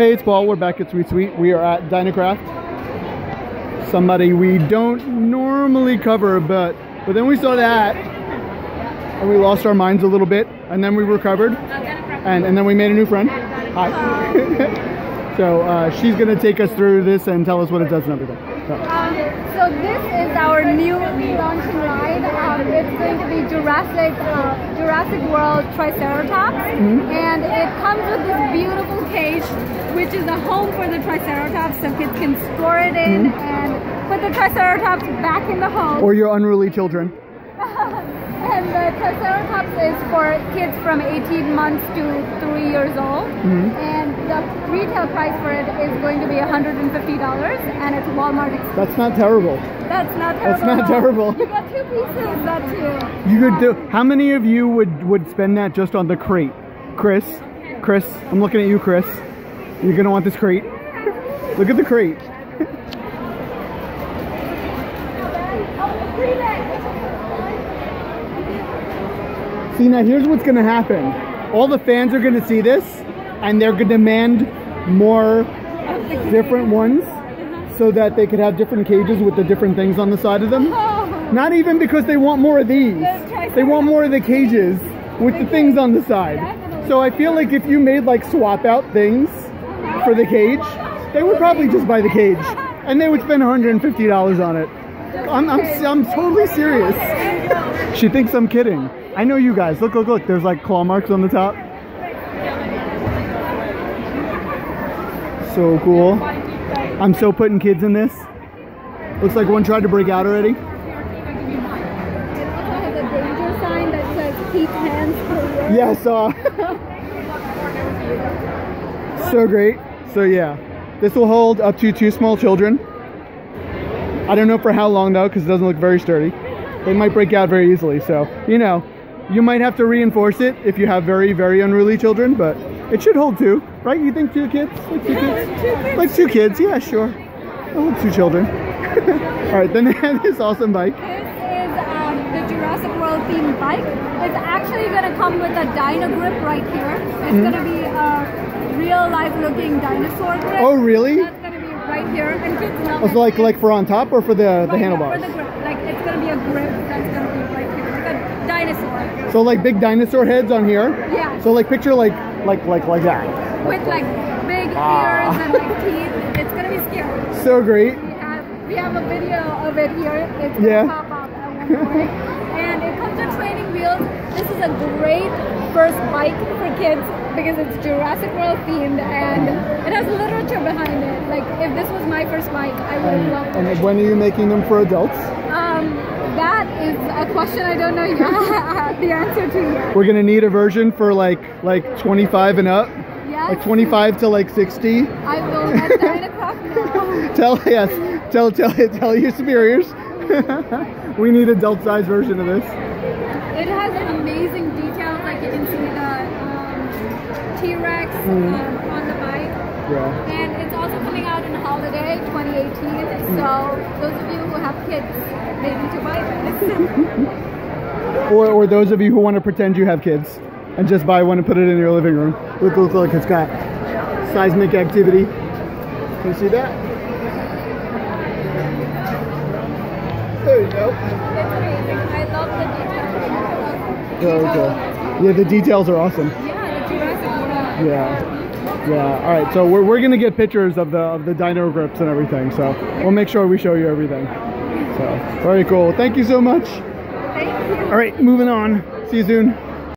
Hey, it's Paul. We're back at Sweet Suite. We are at Dynacraft. Somebody we don't normally cover, but but then we saw that and we lost our minds a little bit, and then we recovered, and and then we made a new friend. Hi. so uh, she's gonna take us through this and tell us what it does and everything. So. Um, so this is our new launching ride. Um, it's going to be Jurassic uh, Jurassic World Triceratops, Mm-hmm. and it comes with this beautiful cage, which is a home for the Triceratops, so kids can store it in and put the Triceratops back in the home. Or your unruly children. and the Triceratops is for kids from 18 months to 3 years old. Mm-hmm. And the retail price for it is going to be $150 and it's Walmart. That's not terrible. That's not terrible. That's not terrible. You got two pieces, that's you. You could do. How many of you would would spend that just on the crate? Chris, Chris, I'm looking at you, Chris. You're gonna want this crate. Look at the crate. See now, here's what's gonna happen. All the fans are gonna see this, and they're gonna demand more different ones, so that they could have different cages with the different things on the side of them. Oh, Not even because they want more of these. They want more of the cages with the things on the side. So I feel like if you made like swap out things for the cage, they would probably just buy the cage and they would spend $150 on it. I'm, I'm, I'm totally serious. She thinks I'm kidding. I know you guys. Look, look, look. There's like claw marks on the top. So cool. I'm so putting kids in this. Looks like one tried to break out already. It also so great. So yeah, this will hold up to two small children. I don't know for how long though, because it doesn't look very sturdy. They might break out very easily. So you know, you might have to reinforce it if you have very, very unruly children, but it should hold two, right? You think two kids? Like two kids? Like two kids? Yeah, sure. I'll hold two children. All right, then they have this awesome bike. This is um, the Jurassic World themed bike. It's actually going to come with a Dyna grip right here. It's Hmm? going to be real life looking dinosaur grip. Oh, really? That's going to be right here. And kids love Also, it. like like for on top or for the the handlebars? The. Like it's going to be a grip that's going to be right here. Like dinosaur. So like big dinosaur heads on here. Yeah. So like picture like like like like that. with like big Ah. ears and like teeth. It's going to be scary. So great. We have, we have a video of it here. It's Yeah. pop up at one point. and it comes with training wheels. This is a great first bike for kids because it's Jurassic World themed and it has literature behind it. Like if this was my first bike, I would have loved And it. when are you making them for adults? Um, that is a question I don't know the answer to yet. We're gonna need a version for like like 25 and up, Yes, like 25 to like 60. I will let Dynacraft know. Tell yes, tell tell tell your superiors. we need a adult size version of this. It has amazing details, like you can see the um, T-Rex Mm-hmm. um, on the bike. Yeah. And it's also coming out in holiday 2018. So those of you who have kids, they need to buy this. Or or those of you who want to pretend you have kids and just buy one and put it in your living room. Look look look, it's got seismic activity. Can you see that? There you go. amazing. I love the details. Very cool. Yeah, the details are awesome. Yeah, the Jurassic World. Yeah. Yeah. All right. So we're, we're gonna get pictures of the of the dino grips and everything. So we'll make sure we show you everything. So very cool. Thank you so much. Thank you. All right. Moving on. See you soon.